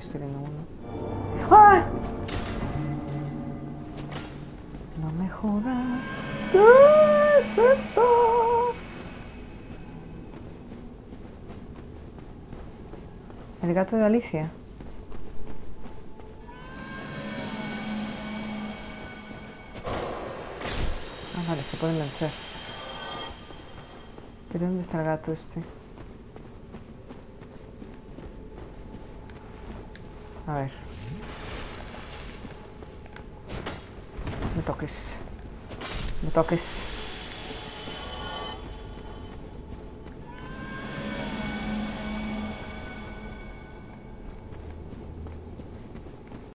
estoy viendo uno. ¡Ay! No me jodas. ¿Qué es esto? El gato de Alicia. Ah, vale, se pueden vencer. ¿Pero dónde está el gato este? A ver. Me toques. Me toques.